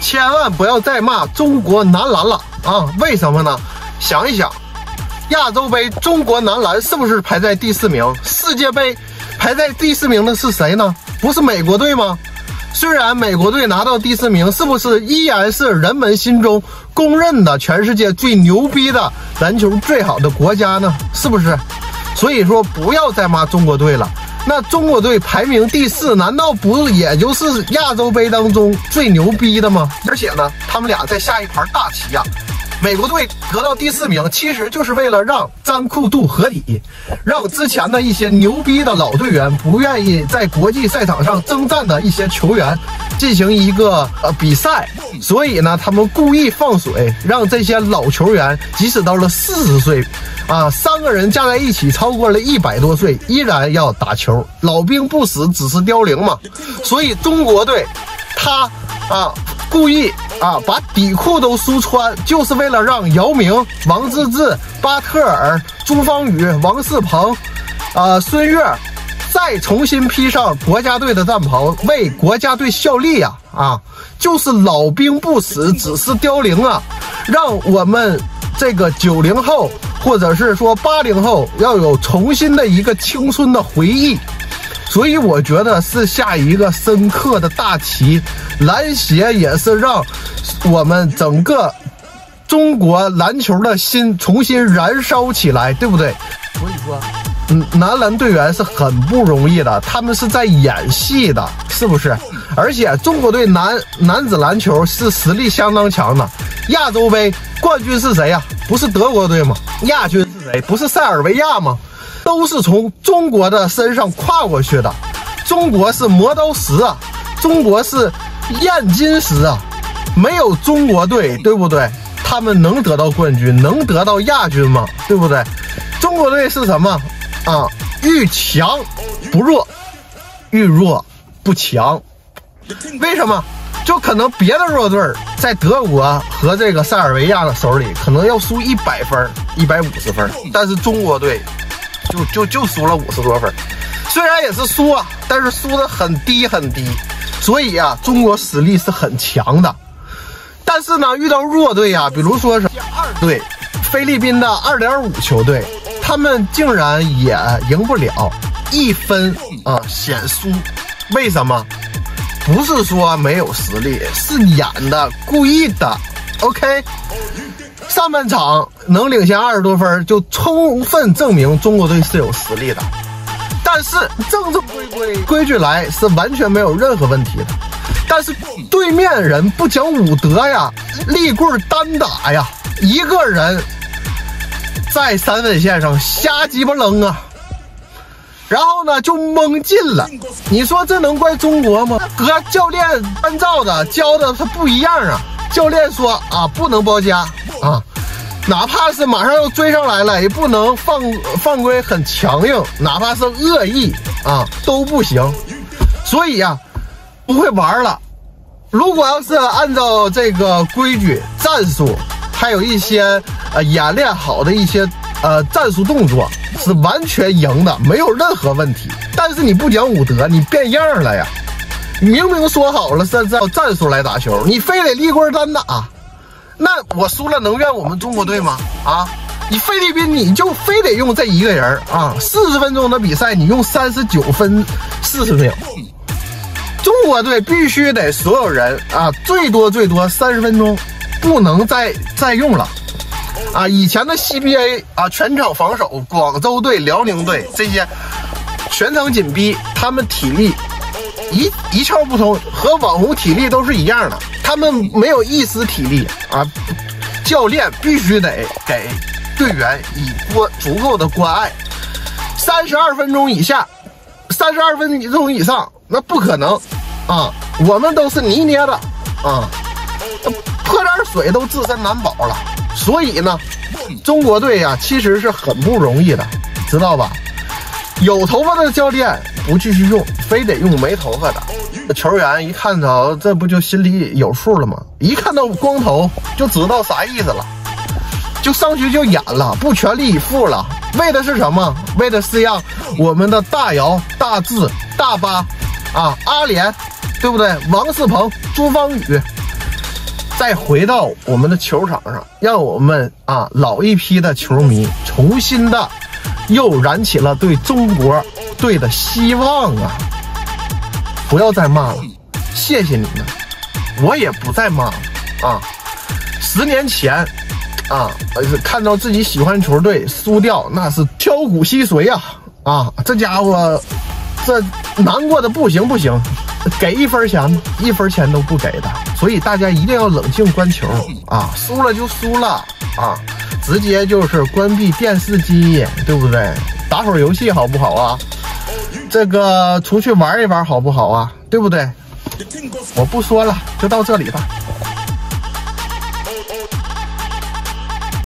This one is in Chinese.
千万不要再骂中国男篮了啊！为什么呢？想一想，亚洲杯中国男篮是不是排在第四名？世界杯排在第四名的是谁呢？不是美国队吗？虽然美国队拿到第四名，是不是依然是人们心中公认的全世界最牛逼的篮球最好的国家呢？是不是？所以说，不要再骂中国队了。那中国队排名第四，难道不也就是亚洲杯当中最牛逼的吗？而且呢，他们俩在下一盘大棋呀。美国队得到第四名，其实就是为了让詹库杜合体，让之前的一些牛逼的老队员不愿意在国际赛场上征战的一些球员进行一个呃比赛，所以呢，他们故意放水，让这些老球员即使到了四十岁，啊，三个人加在一起超过了一百多岁，依然要打球。老兵不死，只是凋零嘛。所以中国队，他啊。故意啊，把底裤都输穿，就是为了让姚明、王治郅、巴特尔、朱芳雨、王仕鹏，啊，孙悦再重新披上国家队的战袍，为国家队效力呀！啊，就是老兵不死，只是凋零啊！让我们这个九零后，或者是说八零后，要有重新的一个青春的回忆。所以我觉得是下一个深刻的大棋，篮协也是让我们整个中国篮球的心重新燃烧起来，对不对？所以说，嗯，男篮队员是很不容易的，他们是在演戏的，是不是？而且中国队男男子篮球是实力相当强的，亚洲杯冠军是谁呀？不是德国队吗？亚军是谁？不是塞尔维亚吗？都是从中国的身上跨过去的，中国是磨刀石啊，中国是炼金石啊，没有中国队，对不对？他们能得到冠军，能得到亚军吗？对不对？中国队是什么啊？遇强不弱，遇弱不强。为什么？就可能别的弱队在德国和这个塞尔维亚的手里，可能要输一百分、一百五十分，但是中国队。就就就输了五十多分，虽然也是输啊，但是输的很低很低，所以啊，中国实力是很强的。但是呢，遇到弱队呀，比如说是二队，菲律宾的二点五球队，他们竟然也赢不了，一分啊险输。为什么？不是说没有实力，是演的，故意的。OK。上半场能领先二十多分，就充分证明中国队是有实力的。但是正正规规规矩来是完全没有任何问题的。但是对面人不讲武德呀，立棍单打呀，一个人在三分线上瞎鸡巴扔啊，然后呢就蒙进了。你说这能怪中国吗？和教练按照的教的他不一样啊。教练说啊，不能包夹啊，哪怕是马上要追上来了，也不能犯犯规很强硬，哪怕是恶意啊都不行。所以呀，不会玩了。如果要是按照这个规矩、战术，还有一些呃演练好的一些呃战术动作，是完全赢的，没有任何问题。但是你不讲武德，你变样了呀。明明说好了是按照战术来打球，你非得立棍单打，那我输了能怨我们中国队吗？啊，你菲律宾你就非得用这一个人啊？四十分钟的比赛你用三十九分四十秒，中国队必须得所有人啊，最多最多三十分钟，不能再再用了啊！以前的 CBA 啊，全场防守，广州队、辽宁队这些全场紧逼，他们体力。一一窍不通，和网红体力都是一样的，他们没有一丝体力啊！教练必须得给队员以关足够的关爱。三十二分钟以下，三十二分钟以上，那不可能啊！我们都是泥捏的啊，泼点水都自身难保了。所以呢，中国队呀，其实是很不容易的，知道吧？有头发的教练不继续用，非得用没头发的球员。一看着这不就心里有数了吗？一看到光头就知道啥意思了，就上去就演了，不全力以赴了。为的是什么？为的是让我们的大姚、大志、大巴啊、阿联，对不对？王仕鹏、朱芳雨再回到我们的球场上，让我们啊老一批的球迷重新的又燃起了对中国队的希望啊！不要再骂了，谢谢你们，我也不再骂了啊！十年前啊，看到自己喜欢球队输掉，那是挑骨吸髓呀！啊，这家伙这难过的不行不行。给一分钱，一分钱都不给的，所以大家一定要冷静观球啊！输了就输了啊，直接就是关闭电视机，对不对？打会儿游戏好不好啊？这个出去玩一玩好不好啊？对不对？我不说了，就到这里吧。